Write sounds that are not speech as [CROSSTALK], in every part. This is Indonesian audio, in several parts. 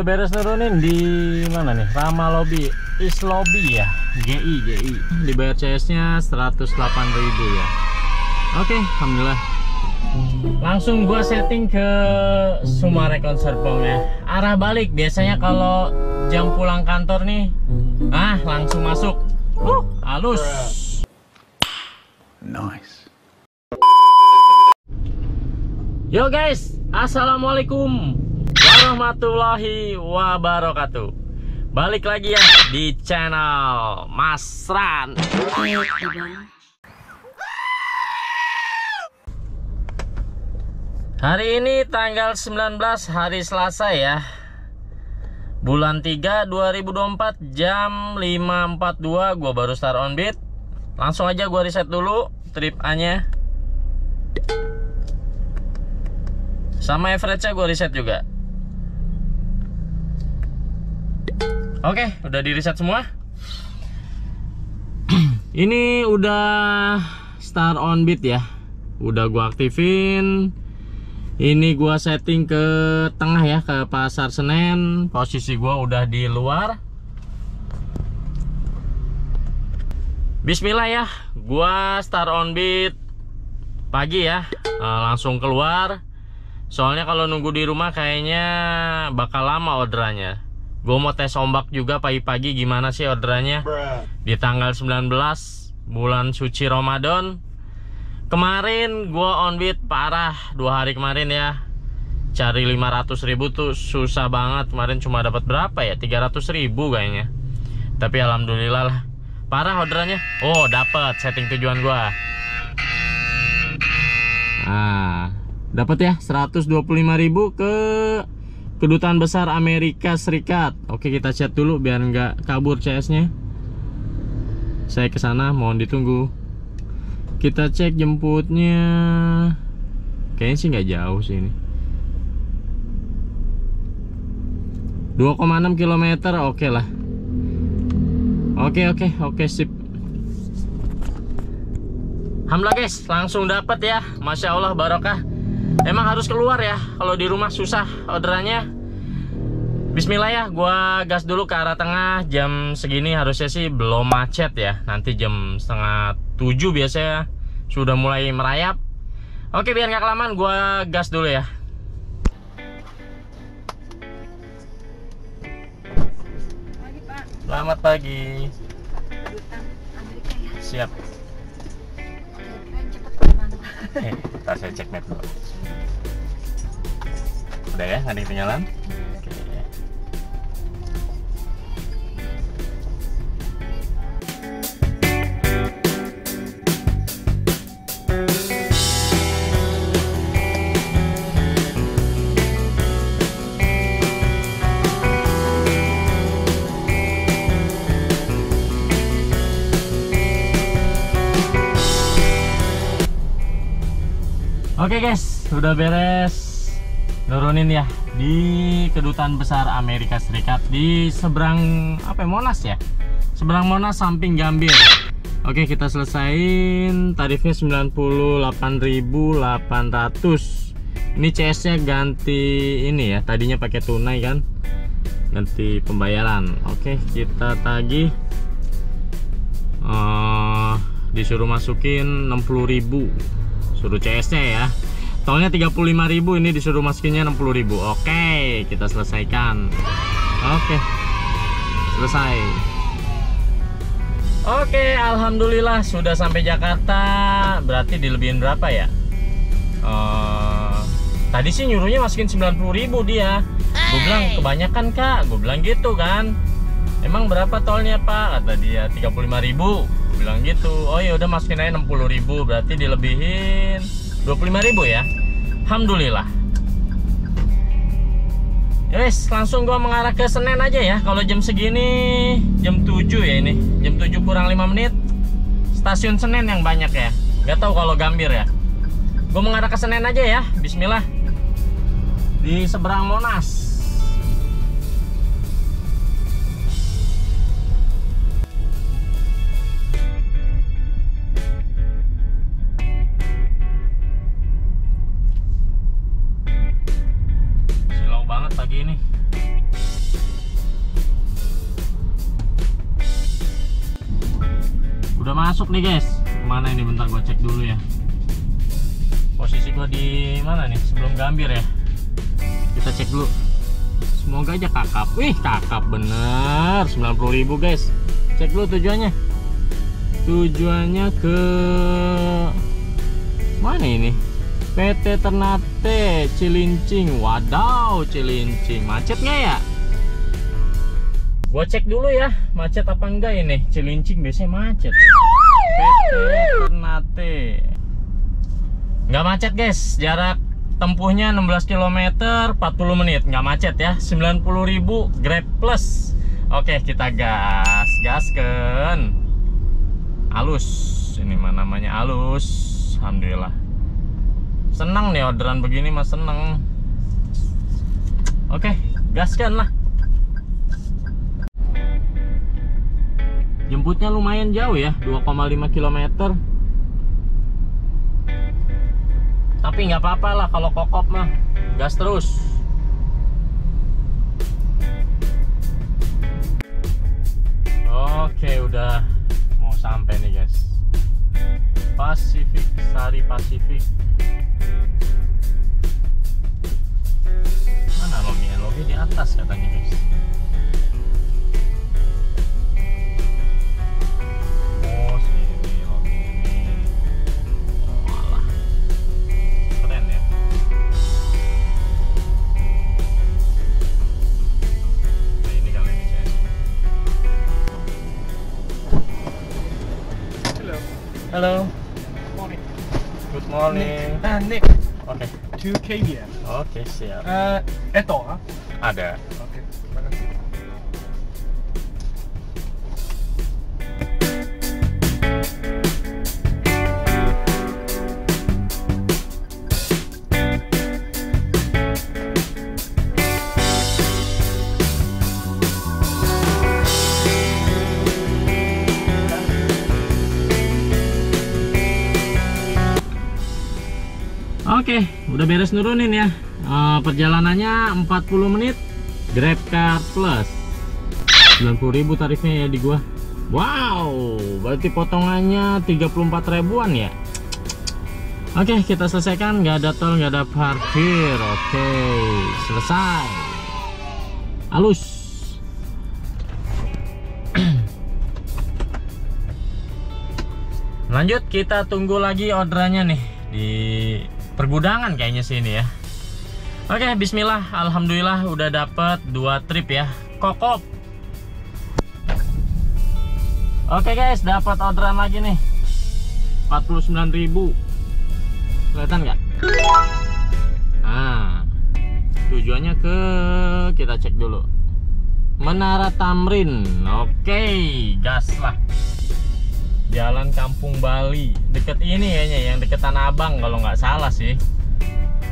udah beres nurunin di mana nih? Rama Lobby, Is Lobby ya, GI GI. Dibayar CS-nya 108.000 ya. Oke, alhamdulillah. Langsung gua setting ke Sumarekon Serpong ya. Arah balik biasanya kalau jam pulang kantor nih. Ah, langsung masuk. Uh, halus. Nice. Yo guys, assalamualaikum warahmatullahi wabarakatuh. Balik lagi ya di channel Mas Ran. Hari ini tanggal 19 hari Selasa ya. Bulan 3 2024 jam 5.42 gua baru start on beat. Langsung aja gua reset dulu trip A-nya. Sama average-nya gue reset juga. Oke, udah di reset semua. [CLEARS THROAT] Ini udah start on beat ya. Udah gua aktifin. Ini gua setting ke tengah ya, ke pasar Senen. Posisi gua udah di luar. Bismillah ya, gua start on beat pagi ya. Eh, langsung keluar. Soalnya kalau nunggu di rumah kayaknya bakal lama orderannya. Gue mau tes ombak juga pagi-pagi gimana sih orderannya. Di tanggal 19 bulan suci Ramadan. Kemarin gue on beat parah dua hari kemarin ya. Cari 500 ribu tuh susah banget. Kemarin cuma dapat berapa ya? 300 ribu kayaknya. Tapi alhamdulillah lah. Parah orderannya. Oh dapat setting tujuan gue. Ah, dapat ya 125.000 ke kedutaan besar Amerika Serikat. Oke, kita chat dulu biar nggak kabur CS-nya. Saya ke sana, mohon ditunggu. Kita cek jemputnya. Kayaknya sih nggak jauh sih ini. 2,6 km, oke lah. Oke, oke, oke, sip. Alhamdulillah guys, langsung dapat ya. Masya Allah barokah. Emang harus keluar ya. Kalau di rumah susah orderannya. Bismillah ya, gua gas dulu ke arah tengah. Jam segini harusnya sih belum macet ya. Nanti jam setengah tujuh biasanya sudah mulai merayap. Oke, biar nggak kelamaan, gua gas dulu ya. Selamat pagi. Siap. Ke mana? Eh, ntar saya cek map dulu. Udah ya, nggak ada yang ketinggalan? Oke. Oke guys, udah beres nurunin ya di kedutaan besar Amerika Serikat di seberang apa ya, Monas ya? Seberang Monas samping Gambir. Oke, kita selesain tarifnya 98.800. Ini CS-nya ganti ini ya, tadinya pakai tunai kan. Ganti pembayaran. Oke, kita tagih eh disuruh masukin 60.000 suruh CS-nya ya. Tolnya 35.000 ini disuruh masukinnya 60.000 oke kita selesaikan. Oke selesai. Oke alhamdulillah sudah sampai Jakarta. Berarti dilebihin berapa ya? Eh, tadi sih nyuruhnya masukin 90.000 dia. Gue bilang kebanyakan kak. Gue bilang gitu kan. Emang berapa tolnya pak? Kata dia 35.000 gue bilang gitu oh ya udah masukin aja 60.000 berarti dilebihin 25.000 ya Alhamdulillah Yes, langsung gua mengarah ke Senen aja ya. Kalau jam segini jam 7 ya ini. Jam 7 kurang 5 menit. Stasiun Senen yang banyak ya. Gak tahu kalau Gambir ya. Gua mengarah ke Senen aja ya. Bismillah. Di seberang Monas. Nih guys. Ke mana ini bentar gue cek dulu ya. Posisi gue di mana nih? Sebelum Gambir ya. Kita cek dulu. Semoga aja kakap. Wih, kakap bener. 90.000 guys. Cek dulu tujuannya. Tujuannya ke mana ini? PT Ternate Cilincing. Wadaw, Cilincing. Macet nggak ya? Gua cek dulu ya, macet apa enggak ini? Cilincing biasanya macet. Ternate. Nggak macet guys, jarak tempuhnya 16 km 40 menit, nggak macet ya. 90.000 Grab Plus. Oke, kita gas, gasken. Alus, ini mah namanya alus. Alhamdulillah. Senang nih orderan begini mah seneng. Oke, gaskan lah. Jemputnya lumayan jauh ya, 2,5 km. Tapi nggak apa-apa lah kalau kokop mah, gas terus. Oke, udah mau sampai nih guys. Pasifik, Sari Pasifik. Mana lobby? Lobby di atas katanya guys. Halo. Morning. Good morning. Uh, Nick, Oke. to KBM. Oke siap. Uh, Eto, ha? Ada. Okay. Udah beres nurunin ya. Eh, perjalanannya 40 menit. Grab Car Plus. 90.000 tarifnya ya di gua. Wow, berarti potongannya 34 ribuan ya. Oke, kita selesaikan. Nggak ada tol, nggak ada parkir. Oke, selesai. Halus. [CLEARS THROAT] Lanjut, kita tunggu lagi orderannya nih di pergudangan kayaknya sini ya. Oke, bismillah. Alhamdulillah udah dapet dua trip ya. Kokop. Oke guys, dapat orderan lagi nih. 49.000. Kelihatan nggak? Nah, tujuannya ke kita cek dulu. Menara Tamrin. Oke, gas lah. Jalan Kampung Bali. Deket ini kayaknya yang deket Tanah Abang kalau nggak salah sih.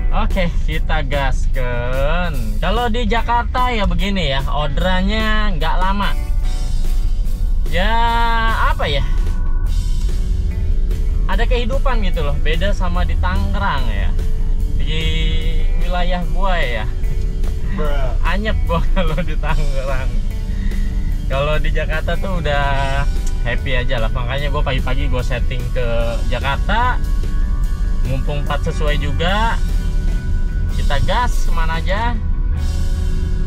Oke, kita gasken. Kalau di Jakarta ya begini ya, orderannya nggak lama. Ya apa ya? Ada kehidupan gitu loh, beda sama di Tangerang ya. Di wilayah gua ya, anyep gua [LAUGHS] kalau di Tangerang. Kalau di Jakarta tuh udah happy aja lah. Makanya gue pagi-pagi gue setting ke Jakarta. Mumpung 4 sesuai juga. Kita gas ke mana aja.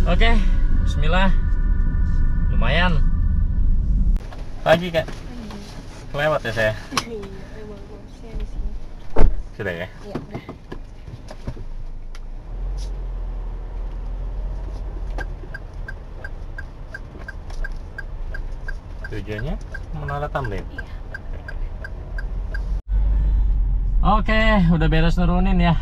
Oke, Bismillah. Lumayan. Pagi kak. Kelewat ya saya. Iya. Sudah ya. Iya, Tujuannya Menara Tamrin. Iya. Oke, udah beres nurunin ya.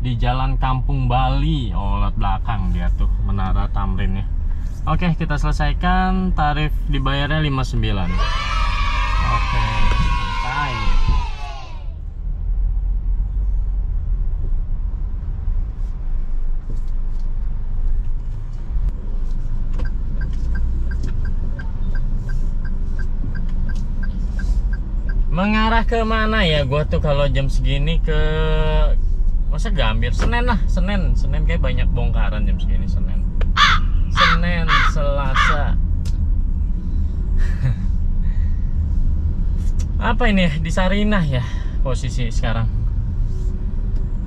Di Jalan Kampung Bali, oh lihat belakang dia tuh Menara Tamrin ya. Oke, kita selesaikan tarif dibayarnya 59. Oke, santai. Mengarah ke mana ya? Gua tuh kalau jam segini ke masa Gambir Senin lah Senin. Senin kayak banyak bongkaran jam segini Senin. Senin Selasa. [LAUGHS] Apa ini di Sarinah ya posisi sekarang.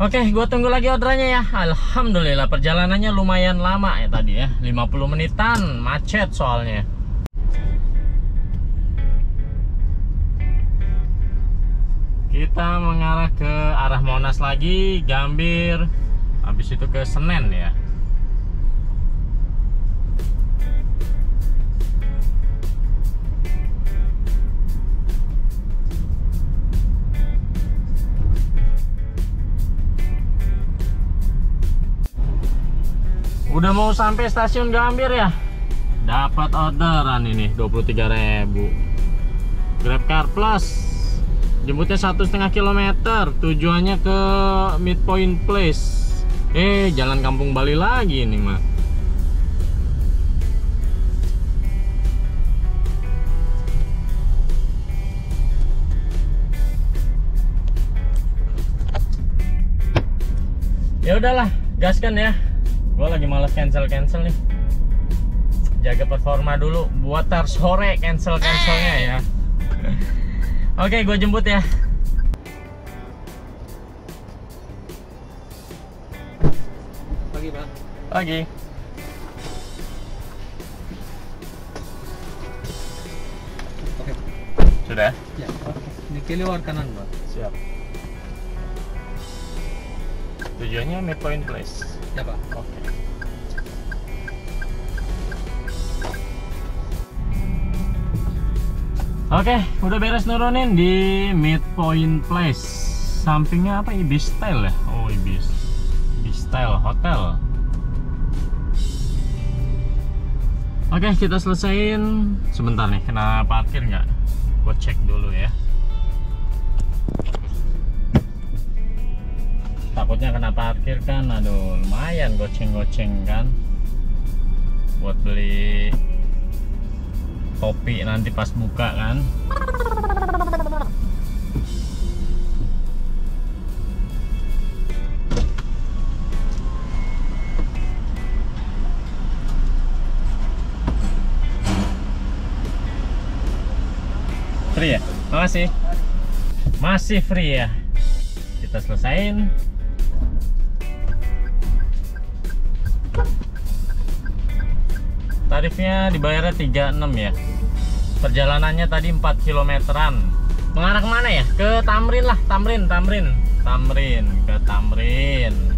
Oke, gue tunggu lagi orderannya ya. Alhamdulillah perjalanannya lumayan lama ya tadi ya, 50 menitan, macet soalnya. Kita mengarah ke arah Monas lagi, Gambir, habis itu ke Senen ya. Udah mau sampai stasiun Gambir ya? Dapat orderan ini 23.000. GrabCar Plus. Jemputnya satu setengah kilometer. Tujuannya ke Midpoint Place. Eh, jalan Kampung Bali lagi ini mah. Ya udahlah, gaskan ya gue lagi males cancel cancel nih jaga performa dulu buat tar sore cancel cancelnya ya oke gue jemput ya Pagi, Pak. pagi Oke. sudah Ya, oke. Ini keluar kanan, Pak. siap tujuannya midpoint place Ya, Pak. oke Oke, udah beres nurunin di Midpoint Place. Sampingnya apa? Ibis Style ya? Oh, Ibis. Ibis Style Hotel. Oke, kita selesaiin. Sebentar nih, kena parkir nggak? Gue cek dulu ya. Takutnya kena parkir kan, aduh lumayan goceng-goceng kan. Buat beli kopi nanti pas buka kan. Free ya? Makasih. Masih free ya? Kita selesain tarifnya dibayarnya 36 ya perjalanannya tadi 4 kilometeran. Mengarah ke mana ya? Ke Tamrin lah Tamrin Tamrin. Tamrin ke Tamrin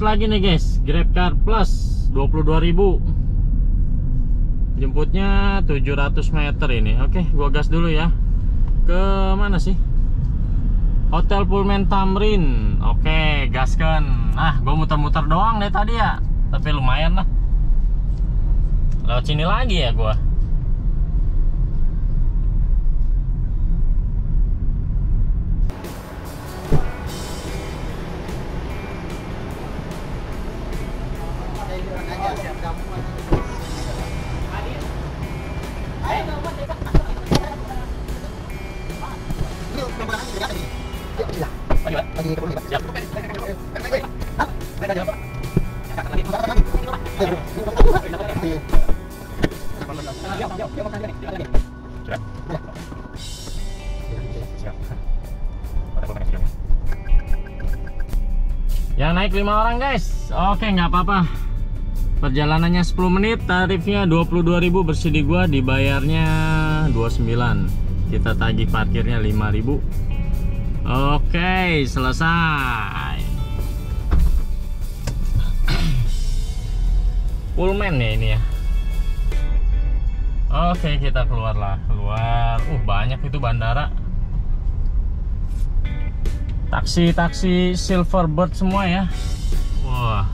dapat lagi nih guys. GrabCar Plus 22.000 jemputnya 700 meter ini. Oke gua gas dulu ya. Ke mana sih? Hotel Pullman Tamrin. Oke gaskan. Nah gua muter-muter doang deh tadi ya. Tapi lumayan lah. Lewat sini lagi ya gua Yang naik lima orang guys. Oke nggak apa-apa. Perjalanannya 10 menit, tarifnya 22.000 bersih di gua, dibayarnya 29. Kita tagih parkirnya 5.000. Oke, selesai. [CLEARS THROAT] Pullman ya ini ya. Oke, kita keluar lah, keluar. Uh, banyak itu bandara. Taksi-taksi Silverbird semua ya. Wah.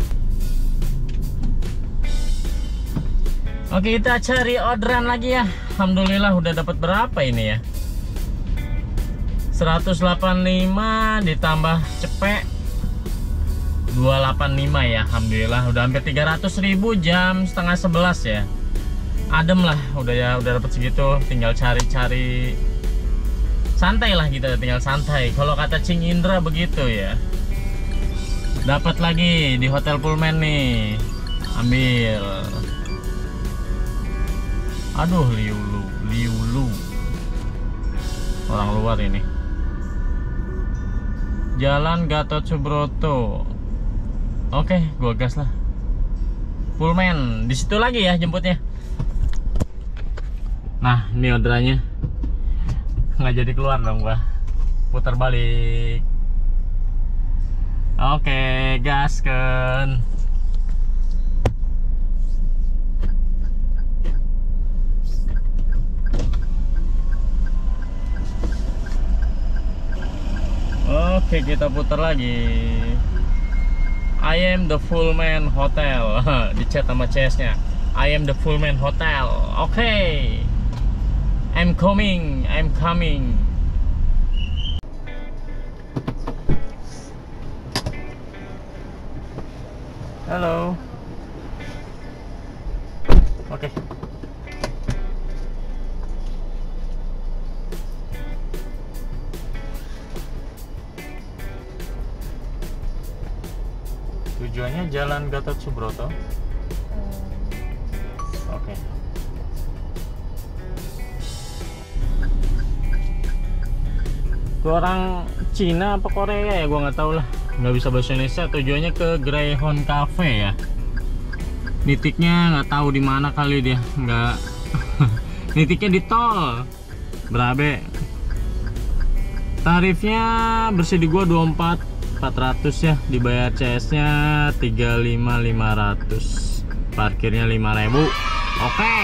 Oke, kita cari orderan lagi ya. Alhamdulillah udah dapat berapa ini ya? 185 ditambah cepek 285 ya Alhamdulillah udah hampir 300 ribu jam setengah 11 ya adem lah udah ya udah dapat segitu tinggal cari-cari santai lah kita tinggal santai. Kalau kata Cing Indra begitu ya. Dapat lagi di hotel Pullman nih. Ambil. Aduh liulu liulu. Orang luar ini. Jalan Gatot Subroto. Oke, gua gas lah. Pullman, di situ lagi ya jemputnya. Nah, ini orderannya nggak jadi keluar dong gua Putar balik Oke, gasken Oke, kita putar lagi. I am the full man hotel. [LAUGHS] Dicat sama CS-nya. I am the full man hotel. Oke. I'm coming. I'm coming. Halo. Oke. Tujuannya Jalan Gatot Subroto. Oke. Itu orang Cina apa Korea ya? Gua nggak tahu lah. Nggak bisa bahasa Indonesia. Tujuannya ke Greyhound Cafe ya. Nitiknya nggak tahu di mana kali dia. Nggak. [LAUGHS] Nitiknya di tol. Berabe. Tarifnya bersih di gua 24 400 ya dibayar CS nya 35500 parkirnya 5000 oke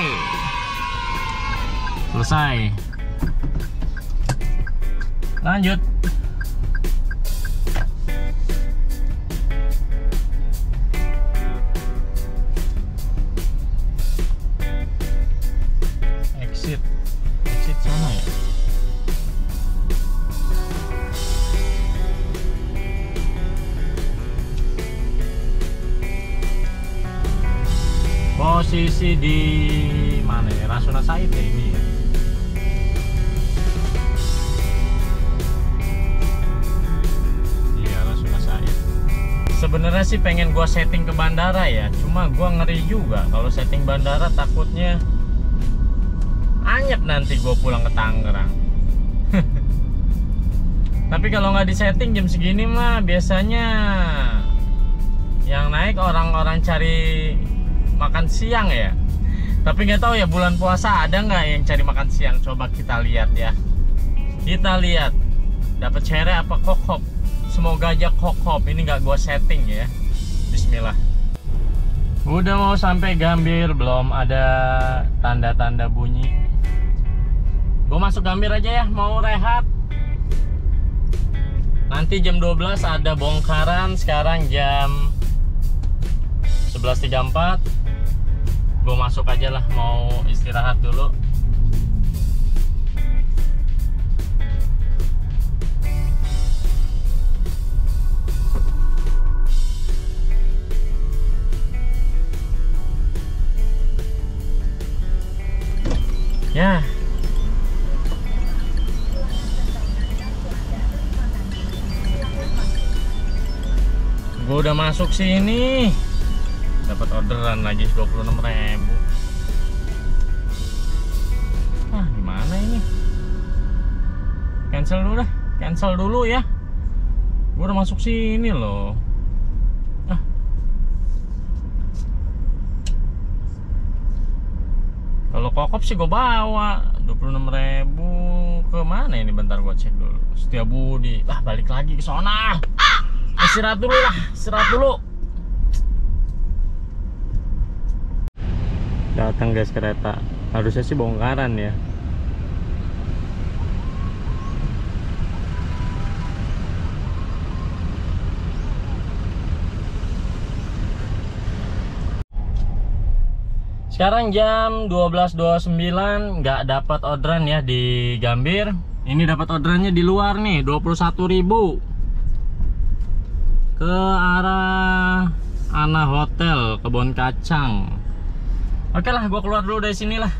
selesai lanjut. Exit. Exit sana ya? Posisi di mana ya? Rasuna Said ya sebenarnya sih pengen gua setting ke bandara ya. Cuma gua ngeri juga kalau setting bandara takutnya anyep nanti gua pulang ke Tangerang. [LAUGHS] Tapi kalau nggak disetting jam segini mah biasanya yang naik orang-orang cari makan siang ya. Tapi nggak tahu ya bulan puasa ada nggak yang cari makan siang? Coba kita lihat ya. Kita lihat. Dapat cere apa kokop semoga aja kokop ini nggak gua setting ya. Bismillah. Udah mau sampai Gambir belum ada tanda-tanda bunyi. Gua masuk Gambir aja ya mau rehat. Nanti jam 12 ada bongkaran sekarang jam 11.34 gue masuk aja lah mau istirahat dulu ya. Gue udah masuk sini. Dapat orderan lagi 26.000 ah gimana ini? Cancel dulu dah. Cancel dulu ya. Gue udah masuk sini loh kokop sih gue bawa 26.000 ke mana ini bentar gue cek dulu. Setia Budi. Ah balik lagi ke sana. Istirahat dulu lah, istirahat dulu. Datang guys kereta. Harusnya sih bongkaran ya. Sekarang jam 12.29 nggak dapat orderan ya di Gambir. Ini dapat orderannya di luar nih 21.000 ke arah Ana Hotel Kebon Kacang. Oke lah, gua keluar dulu dari sini lah.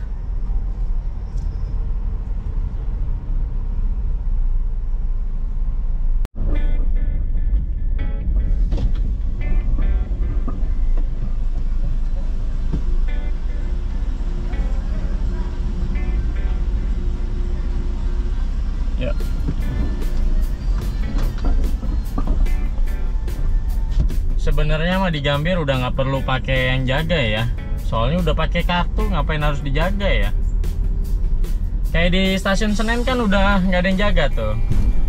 Sebenarnya mah di Gambir udah nggak perlu pakai yang jaga ya. Soalnya udah pakai kartu, ngapain harus dijaga ya? Kayak di stasiun Senen kan udah nggak ada yang jaga tuh,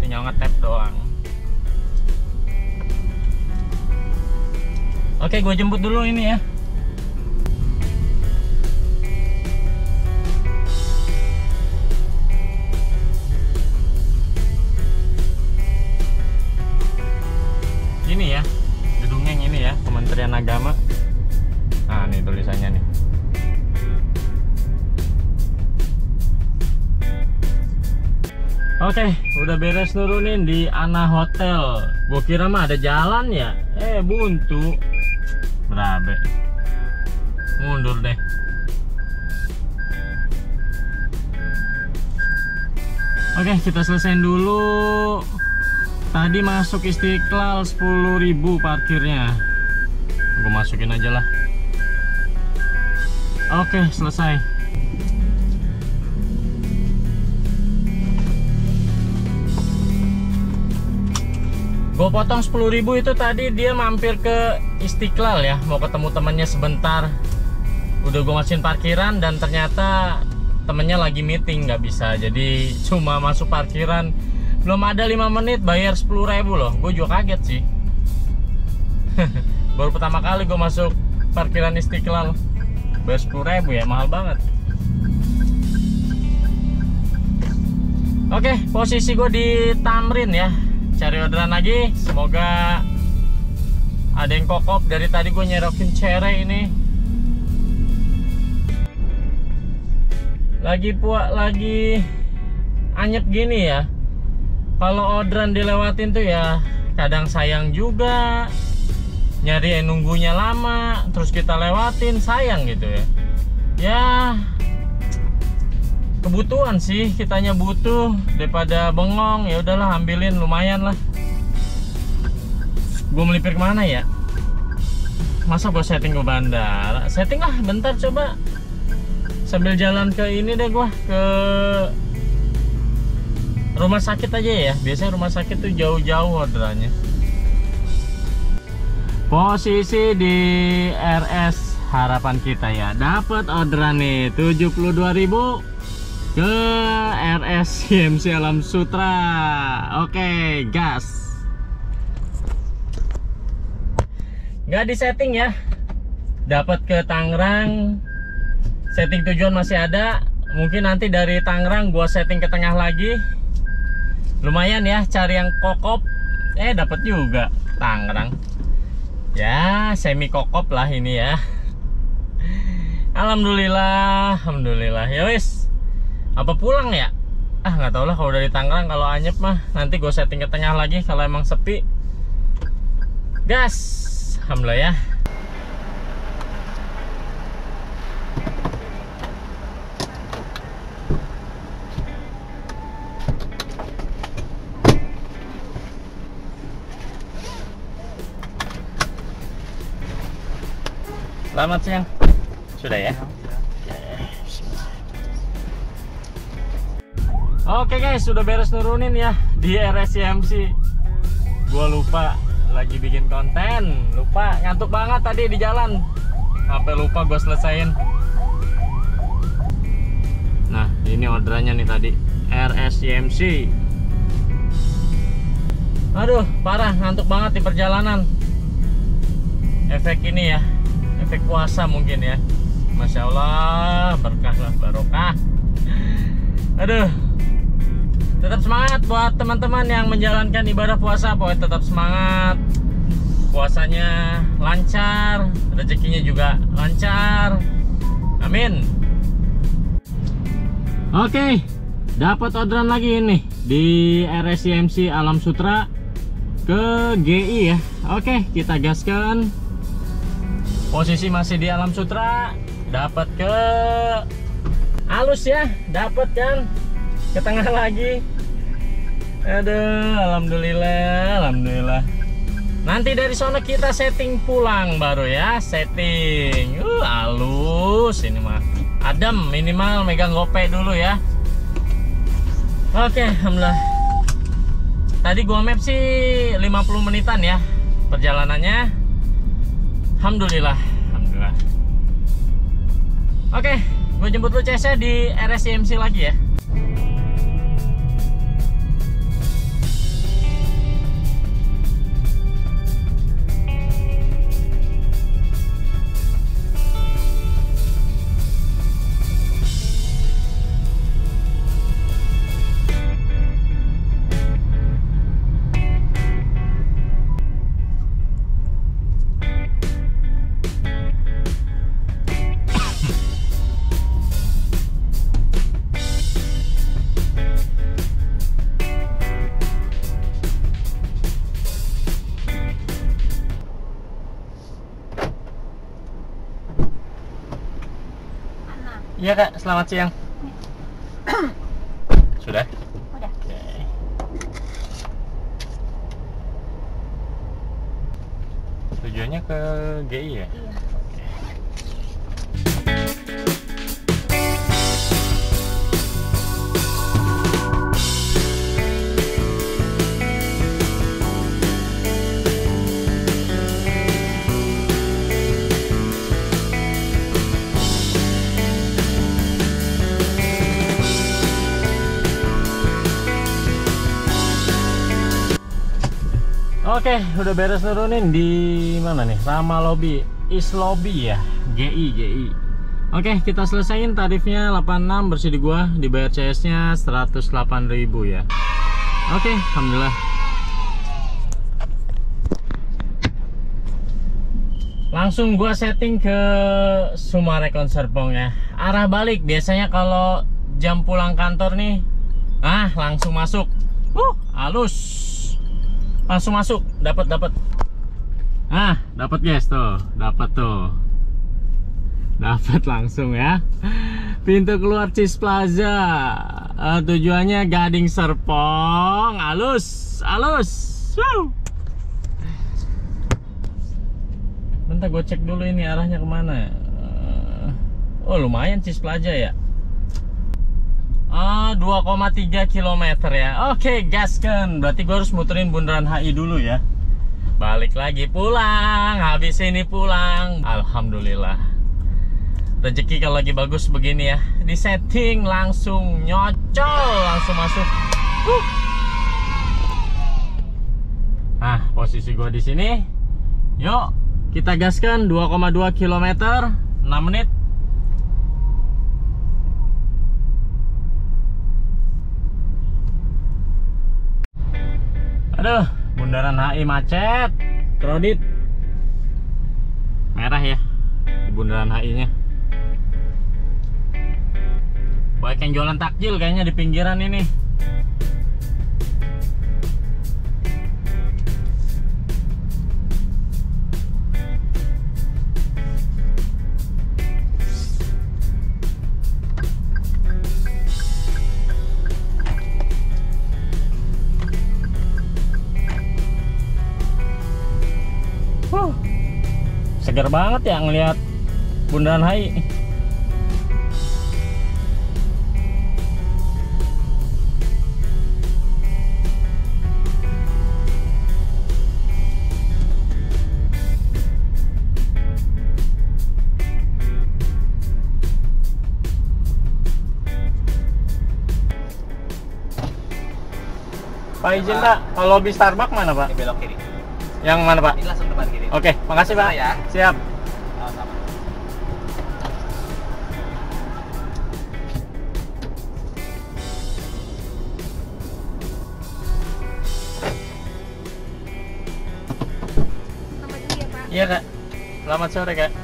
tinggal ngetap doang. Oke, gue jemput dulu ini ya. Nurunin di Ana Hotel. Gua kira mah ada jalan ya. Eh, buntu. Berabe. Mundur deh. Oke, kita selesaiin dulu. Tadi masuk Istiqlal 10.000 parkirnya. Gue masukin aja lah. Oke, selesai. Gue potong 10.000 itu tadi dia mampir ke Istiqlal ya, mau ketemu temennya sebentar. Udah gue masukin parkiran dan ternyata temennya lagi meeting nggak bisa, jadi cuma masuk parkiran belum ada 5 menit bayar 10.000 loh. Gue juga kaget sih. [LAUGHS] Baru pertama kali gue masuk parkiran Istiqlal bayar 10.000 ya, mahal banget. Oke, posisi gue di Tamrin ya. Cari orderan lagi. Semoga ada yang kokop dari tadi gue nyerokin cere ini. Lagi puak lagi anyep gini ya. Kalau orderan dilewatin tuh ya kadang sayang juga. Nyari nunggunya lama, terus kita lewatin sayang gitu ya. Ya kebutuhan sih kitanya butuh. Daripada bengong ya udahlah ambilin lumayan lah. Gue melipir ke mana ya? Masa gue setting ke bandara? Setting lah bentar coba. Sambil jalan ke ini deh gue ke rumah sakit aja ya. Biasanya rumah sakit tuh jauh-jauh orderannya. Posisi di RS harapan kita ya. Dapat orderan nih 72.000 ke RS CMC Alam Sutra. Oke, gas. Nggak di setting ya. Dapat ke Tangerang. Setting tujuan masih ada. Mungkin nanti dari Tangerang gua setting ke tengah lagi. Lumayan ya cari yang kokop. Eh dapat juga Tangerang. Ya, semi kokop lah ini ya. Alhamdulillah, alhamdulillah. Ya wis, apa pulang ya? Ah nggak tau lah kalau dari Tangerang kalau anyep mah nanti gue setting ke tengah lagi kalau emang sepi. Gas! Alhamdulillah ya. Selamat siang. Sudah ya? Oke guys, sudah beres nurunin ya di RSCMC. Gua lupa lagi bikin konten, lupa ngantuk banget tadi di jalan. Sampai lupa gue selesain. Ini orderannya nih tadi RSCMC. Aduh, parah ngantuk banget di perjalanan. Efek ini ya, efek puasa mungkin ya. Masya Allah, berkah lah, barokah. Aduh, tetap semangat buat teman-teman yang menjalankan ibadah puasa, pokoknya tetap semangat. Puasanya lancar, rezekinya juga lancar. Amin. Oke, dapat orderan lagi ini di RSCMC Alam Sutra ke GI ya. Oke, kita gaskan. Posisi masih di Alam Sutra, dapat ke halus ya, dapat kan ke tengah lagi. Aduh, alhamdulillah, alhamdulillah. Nanti dari sana kita setting pulang baru ya, setting. Uh, halus ini mah. Adem minimal megang gope dulu ya. Oke, alhamdulillah. Tadi gua map sih 50 menitan ya perjalanannya. Alhamdulillah, alhamdulillah. Oke, gue jemput lu CS di RSCMC lagi ya. Iya kak, selamat siang. Sudah? Udah. Oke. Tujuannya ke GI ya? Iya. Oke, udah beres nurunin di mana nih? Rama Lobby, East Lobby ya, GI GI. Oke, kita selesaiin tarifnya 86 bersih di gua, dibayar CS-nya 108.000 ya. Oke, alhamdulillah. Langsung gua setting ke Sumarekon Serpong ya. Arah balik biasanya kalau jam pulang kantor nih, ah langsung masuk. Uh, halus langsung masuk. Dapat dapat. Ah dapat guys tuh. Dapat tuh. Dapat langsung ya. Pintu keluar Cis Plaza. Eh, tujuannya Gading Serpong. Halus halus. Wow. bentar gue cek dulu ini arahnya ke mana Eh, oh lumayan Cis Plaza ya Ah, 2,3 km ya. Oke, gaskan. Berarti gue harus muterin bundaran HI dulu ya. Balik lagi pulang. Habis ini pulang. Alhamdulillah. Rezeki kalau lagi bagus begini ya. Di setting langsung nyocol, langsung masuk. Huh. Nah, posisi gue di sini. Yuk, kita gaskan 2,2 km 6 menit. Aduh, bundaran HI macet. Kredit. Merah ya. Di bundaran HI-nya. Banyak yang jualan takjil kayaknya di pinggiran ini. segar banget ya ngelihat bundaran Hai. Pak izin pak, kalau lobby Starbucks mana pak? Di belok kiri. Yang mana Pak? Ini langsung depan kiri. Oke, makasih Pak. Ya. Siap. Sama-sama. Ya. Iya Kak. Selamat sore Kak.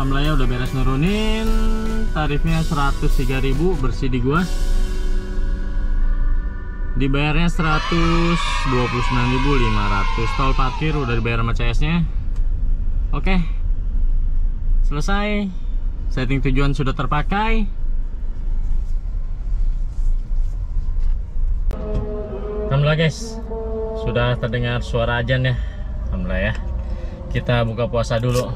Alhamdulillah udah beres nurunin. Tarifnya 103.000 bersih di gua. Dibayarnya 129.500 tol parkir udah dibayar sama CS nya oke. Selesai. Setting tujuan sudah terpakai. Alhamdulillah guys. Sudah terdengar suara ajan ya. Alhamdulillah ya. Kita buka puasa dulu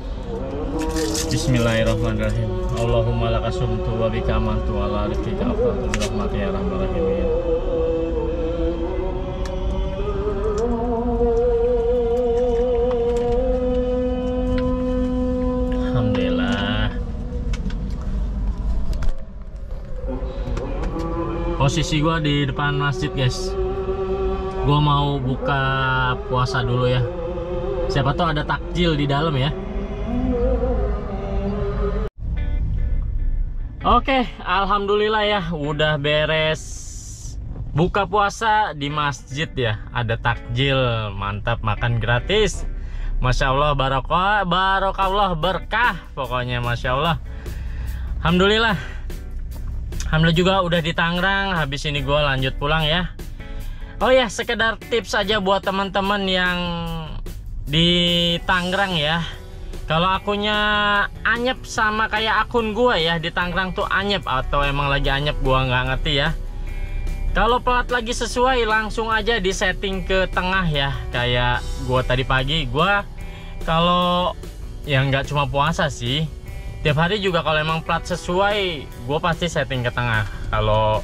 Bismillahirrahmanirrahim Allahumma lakasumtu wa bika amantu ala rizkika afdatu bi rahmati ya rahimin Alhamdulillah. Posisi gua di depan masjid, guys. Gua mau buka puasa dulu ya. Siapa tahu ada takjil di dalam ya. Oke, alhamdulillah ya, udah beres buka puasa di masjid ya. Ada takjil, mantap makan gratis. Masya Allah barokah, barokallah berkah pokoknya Masya Allah. Alhamdulillah. Alhamdulillah juga udah di Tangerang. Habis ini gua lanjut pulang ya. Oh ya, sekedar tips aja buat teman-teman yang di Tangerang ya. Kalau akunnya anyep sama kayak akun gua ya di Tangerang tuh anyep atau emang lagi anyep gua nggak ngerti ya. Kalau plat lagi sesuai langsung aja di setting ke tengah ya. Kayak gua tadi pagi gua kalau ya nggak cuma puasa sih. Tiap hari juga kalau emang plat sesuai, gue pasti setting ke tengah. Kalau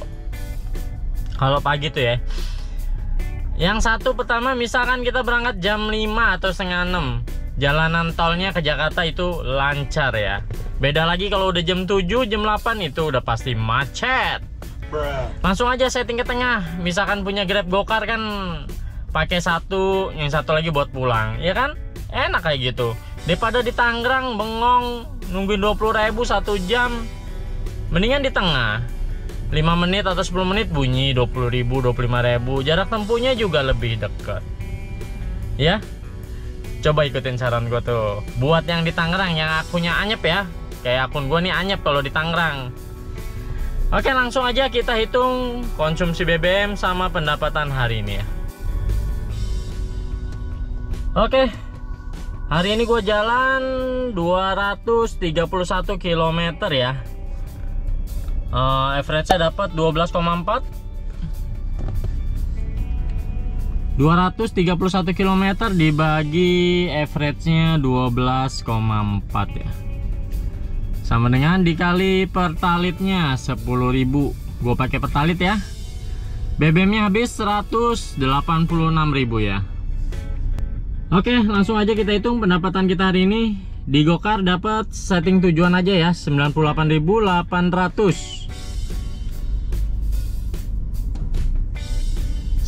kalau pagi tuh ya. Yang satu pertama misalkan kita berangkat jam 5 atau setengah 6 Jalanan tolnya ke Jakarta itu lancar ya. Beda lagi kalau udah jam 7, jam 8 itu udah pasti macet. Langsung aja setting ke tengah. Misalkan punya Grab Gokar kan pakai satu, yang satu lagi buat pulang. Ya kan? Enak kayak gitu. Daripada di Tangerang bengong Nungguin 20 ribu satu jam. Mendingan di tengah. 5 menit atau 10 menit bunyi 20 ribu, 25 ribu. Jarak tempuhnya juga lebih dekat. Ya Coba ikutin saran gue tuh. Buat yang di Tangerang yang akunnya anyep ya. Kayak akun gue nih anyep kalau di Tangerang. Oke langsung aja kita hitung konsumsi BBM sama pendapatan hari ini ya. Oke Hari ini gue jalan 231 km ya. Uh, Average-nya dapat 12,4 231 km dibagi average-nya 12,4 ya sama dengan dikali pertalitnya 10.000 gue pakai pertalit ya BBM-nya habis 186.000 ya. Oke, langsung aja kita hitung pendapatan kita hari ini. Di Gokar dapat setting tujuan aja ya, 98.800.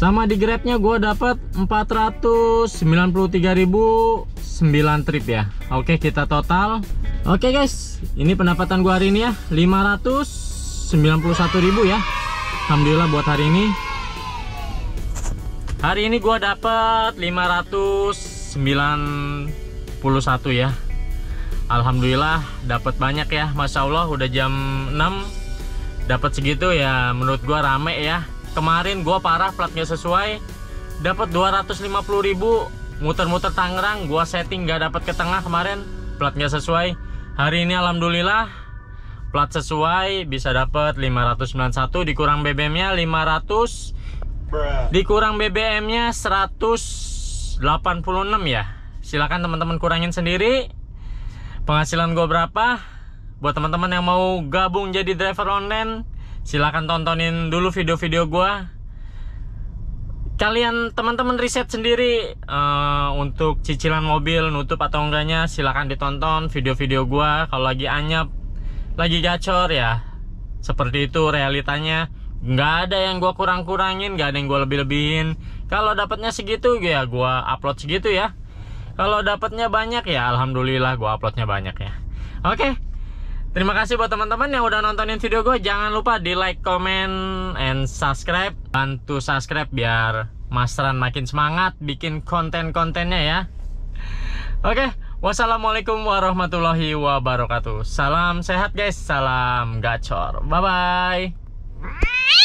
Sama di Grabnya gue dapat 493.009 trip ya. Oke, kita total. Oke guys, ini pendapatan gue hari ini ya, 591.000 ya. Alhamdulillah buat hari ini. Hari ini gua dapat 591 ya. Alhamdulillah dapat banyak ya. Masya Allah udah jam 6 dapat segitu ya. Menurut gua rame ya. Kemarin gua parah platnya sesuai. Dapat 250.000 muter-muter Tangerang. Gua setting gak dapat ke tengah kemarin platnya sesuai. Hari ini alhamdulillah plat sesuai bisa dapat 591 dikurang BBM-nya 500 Bruh. dikurang BBM-nya 186 ya. Silakan teman-teman kurangin sendiri. Penghasilan gue berapa? Buat teman-teman yang mau gabung jadi driver online silakan tontonin dulu video-video gue kalian teman-teman riset sendiri eh, untuk cicilan mobil nutup atau enggaknya silakan ditonton video-video gue kalau lagi anyap lagi gacor ya seperti itu realitanya. Nggak ada yang gua kurang-kurangin nggak ada yang gua lebih-lebihin. Kalau dapatnya segitu ya gua upload segitu ya. Kalau dapatnya banyak ya alhamdulillah gua uploadnya banyak ya. Oke terima kasih buat teman-teman yang udah nontonin video gue jangan lupa di like comment and subscribe bantu subscribe biar Mas makin semangat bikin konten-kontennya ya Oke, wassalamualaikum warahmatullahi wabarakatuh. Salam sehat guys, salam gacor. Bye bye.